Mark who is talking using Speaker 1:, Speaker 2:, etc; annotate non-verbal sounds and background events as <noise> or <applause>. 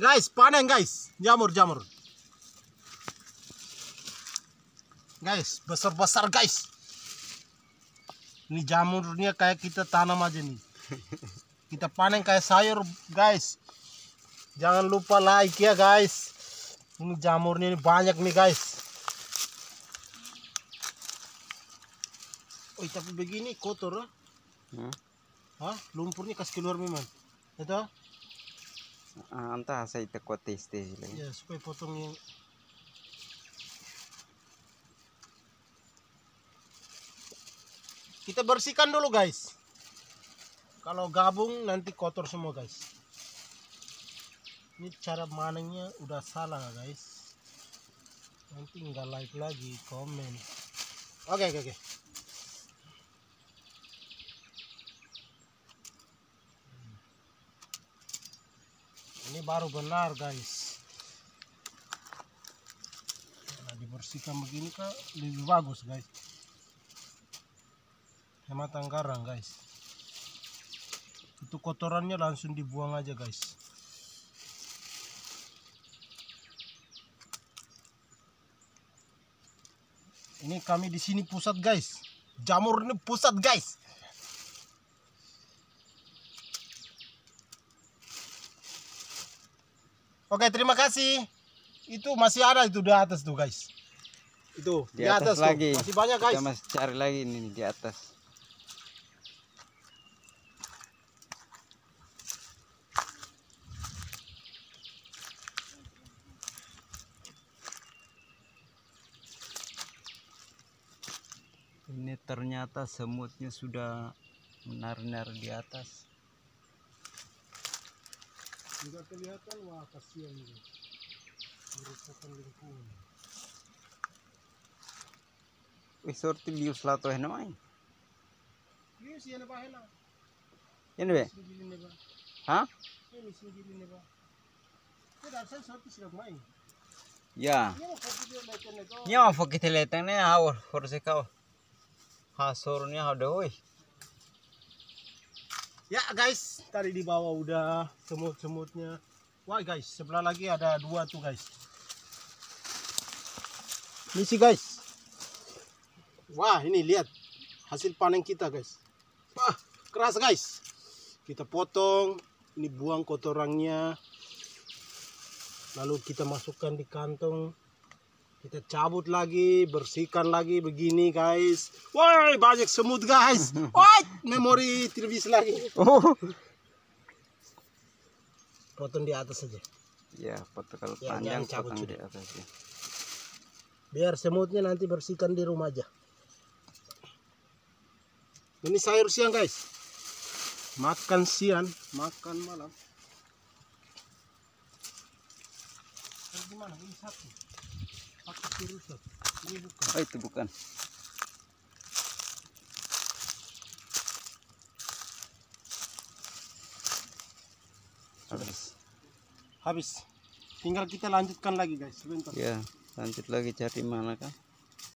Speaker 1: Guys, panen guys. Jamur, jamur. Guys, besar-besar guys. Ini jamurnya kayak kita tanam aja nih. <laughs> Kita panen kayak sayur guys. Jangan lupa like ya guys. Ini jamurnya ini banyak nih guys. Oh, tapi begini kotor ah. Hah? Lumpurnya kasih keluar memang. Itu?
Speaker 2: Tes lagi.
Speaker 1: Ya, supaya potongnya Kita bersihkan dulu, guys. Kalau gabung nanti kotor semua, guys. Ini cara manennya udah salah, guys. Nanti nggak like lagi, komen. Oke, oke, oke. Baru benar, guys. Nah, dibersihkan begini kak lebih bagus, guys. Hemat anggaran, guys. Itu kotorannya langsung dibuang aja, guys. Ini kami di sini pusat, guys. Jamur ini pusat, guys. Oke, terima kasih. Itu masih ada itu di atas tuh, guys. Itu
Speaker 2: Di atas
Speaker 1: tuh.
Speaker 2: lagi.
Speaker 1: Masih banyak, guys.
Speaker 2: Kita masih cari lagi nih di atas. Ini ternyata semutnya sudah menar-nar di atas.
Speaker 1: Tidak kelihatan, wah kasihan ini. Merupakan lingkungan.
Speaker 2: Wih, sorti bius lato.
Speaker 1: Ini sih yang apa enak.
Speaker 2: Ini be?
Speaker 1: Ya.
Speaker 2: Hah?
Speaker 1: Ini ya, satu sudah main.
Speaker 2: Ya.
Speaker 1: Ini mau
Speaker 2: fakit letang ne awal forse kau. Ha sornya ada woi.
Speaker 1: Ya guys, tadi di bawah udah semut-semutnya. Wah guys, sebelah lagi ada dua tuh guys. Ini sih guys. Wah ini lihat hasil panen kita guys. Wah keras guys. Kita potong, ini buang kotorannya. Lalu kita masukkan di kantong. Kita cabut lagi, bersihkan lagi begini guys. Wah banyak semut guys. <laughs> Wah memori bisa lagi.
Speaker 2: Oh.
Speaker 1: Potong di atas saja.
Speaker 2: Ya, foto kalau
Speaker 1: Ya,
Speaker 2: panjang
Speaker 1: cabut
Speaker 2: potong
Speaker 1: sudah.
Speaker 2: di atas ya.
Speaker 1: Biar semutnya nanti bersihkan di rumah aja. Ini sayur siang guys. Makan siang, makan malam. Gimana? Ini satu. Ini bukan.
Speaker 2: Oh, itu bukan. Habis.
Speaker 1: Habis. Tinggal kita lanjutkan lagi guys. Sebentar.
Speaker 2: Ya, lanjut lagi cari mana kan?